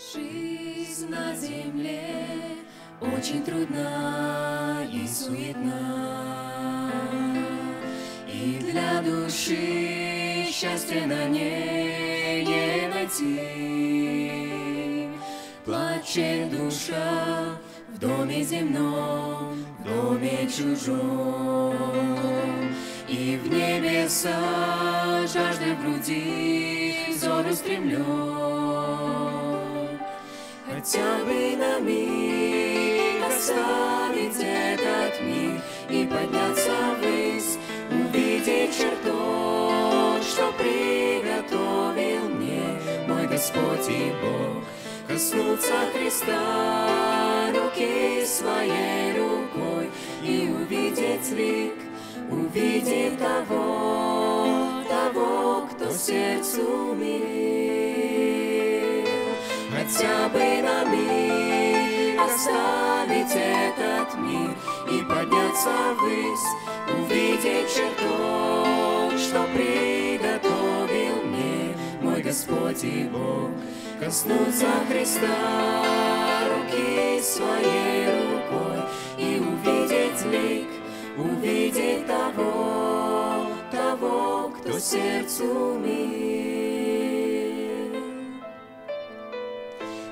Жизнь на земле очень трудна и суетна, И для души счастья на ней не найти. Плачет душа в доме земном, в доме чужом, И в небеса жажды в груди взор устремлен. Хотя бы на миг оставить этот мир И подняться ввысь, увидеть чертог, Что приготовил мне мой Господь и Бог. Коснуться Христа руки своей рукой И увидеть лик, увидеть того, того, кто сердцу мил хотя бы на миг оставить этот мир и подняться ввысь, увидеть чертог, что приготовил мне мой Господь и Бог, коснуться Христа руки своей рукой и увидеть лик, увидеть того, того, кто сердцу мил.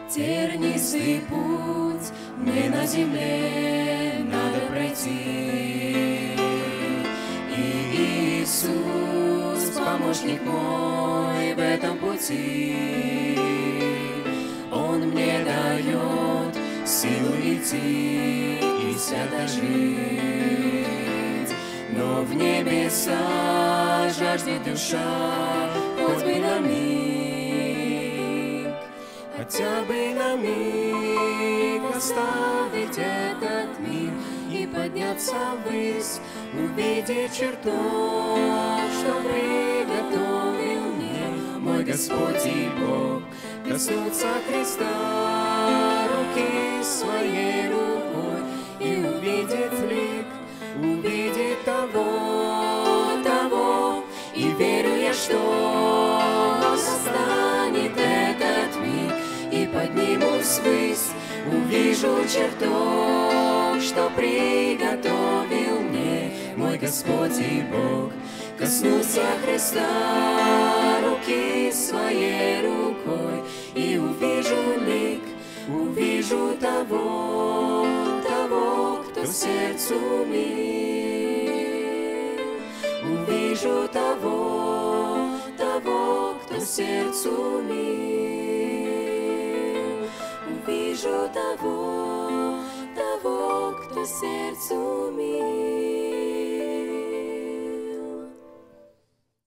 Тернистый путь мне на земле надо пройти. И Иисус, помощник мой в этом пути, Он мне дает силу идти и свято жить. Но в небеса жаждет душа, хоть бы на миг, Хотя бы на миг оставить этот мир И подняться ввысь, увидеть чертог, Что приготовил мне мой Господь и Бог. Коснуться Христа руки своей рукой И увидеть лик, увидеть того, того, И верю я, что поднимусь ввысь, увижу чертог, Что приготовил мне мой Господь и Бог. Коснуться Христа руки своей рукой И увижу лик, увижу того, того, кто сердцу мил. Увижу того, того, кто сердцу мил. Увижу того, того, кто сердцу мил.